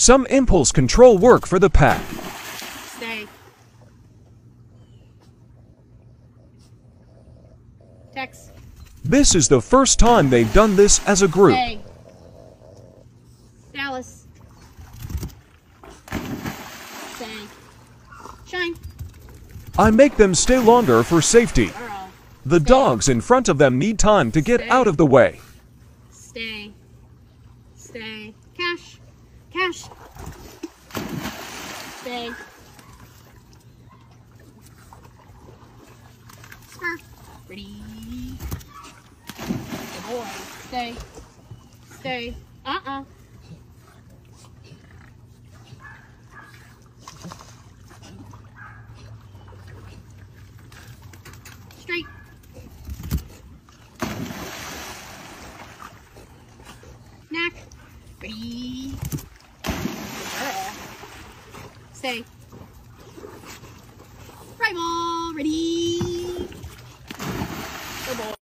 Some impulse control work for the pack. Stay. Tex. This is the first time they've done this as a group. Stay. Dallas. Stay. Shine. I make them stay longer for safety. Girl. The dogs in front of them need time to get out of the way. Stay. Stay. Cash. Cash. Stay. Spur. Ready. Good boy. Stay. Stay. Uh-uh. Straight. Knack. Say, primal, ready, boy.